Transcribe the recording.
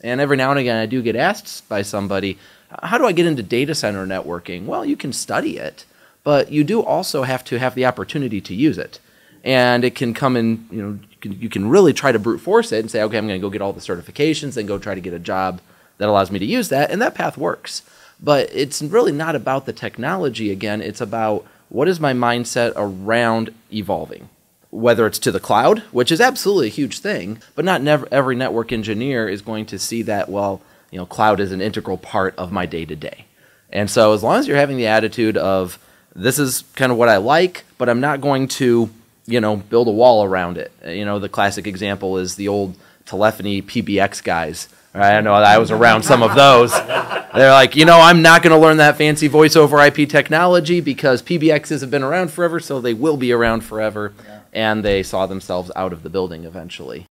And every now and again, I do get asked by somebody, how do I get into data center networking? Well, you can study it, but you do also have to have the opportunity to use it. And it can come in, you know, you can, you can really try to brute force it and say, okay, I'm going to go get all the certifications and go try to get a job that allows me to use that. And that path works. But it's really not about the technology again, it's about what is my mindset around evolving whether it's to the cloud, which is absolutely a huge thing, but not never, every network engineer is going to see that, well, you know, cloud is an integral part of my day to day. And so as long as you're having the attitude of this is kind of what I like, but I'm not going to, you know, build a wall around it. You know, the classic example is the old telephony PBX guys. I know I was around some of those. They're like, you know, I'm not going to learn that fancy voice over IP technology because PBXs have been around forever, so they will be around forever. Yeah. And they saw themselves out of the building eventually.